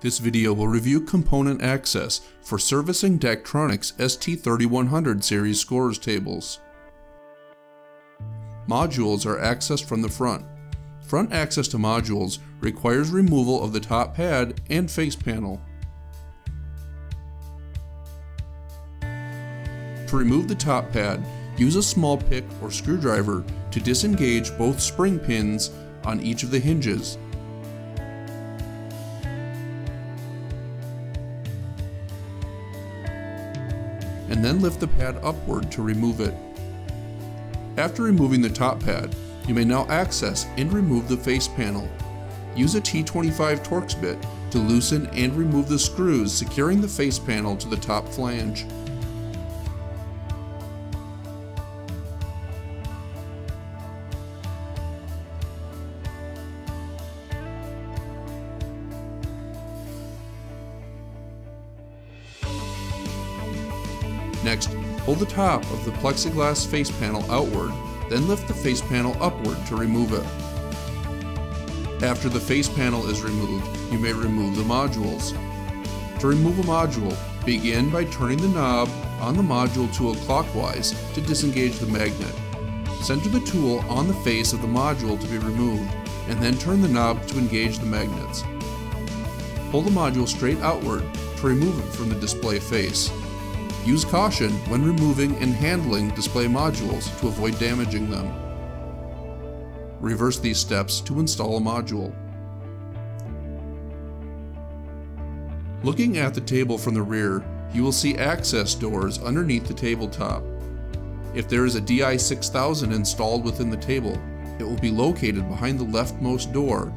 This video will review component access for servicing Daktronics ST3100 series scorers tables. Modules are accessed from the front. Front access to modules requires removal of the top pad and face panel. To remove the top pad, use a small pick or screwdriver to disengage both spring pins on each of the hinges and then lift the pad upward to remove it. After removing the top pad, you may now access and remove the face panel. Use a T25 Torx bit to loosen and remove the screws securing the face panel to the top flange. Next, pull the top of the plexiglass face panel outward, then lift the face panel upward to remove it. After the face panel is removed, you may remove the modules. To remove a module, begin by turning the knob on the module tool clockwise to disengage the magnet. Center the tool on the face of the module to be removed, and then turn the knob to engage the magnets. Pull the module straight outward to remove it from the display face. Use caution when removing and handling display modules to avoid damaging them. Reverse these steps to install a module. Looking at the table from the rear, you will see access doors underneath the tabletop. If there is a DI6000 installed within the table, it will be located behind the leftmost door.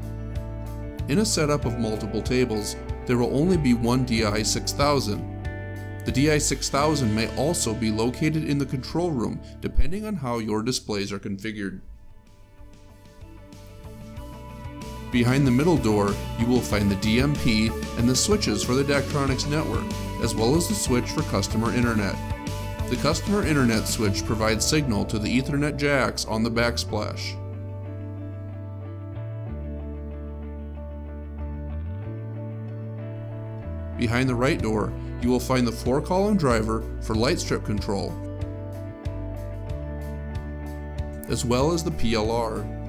In a setup of multiple tables, there will only be one DI6000, the DI6000 may also be located in the control room depending on how your displays are configured. Behind the middle door, you will find the DMP and the switches for the Daktronics network, as well as the switch for customer internet. The customer internet switch provides signal to the Ethernet jacks on the backsplash. Behind the right door, you will find the 4-column driver for light strip control, as well as the PLR.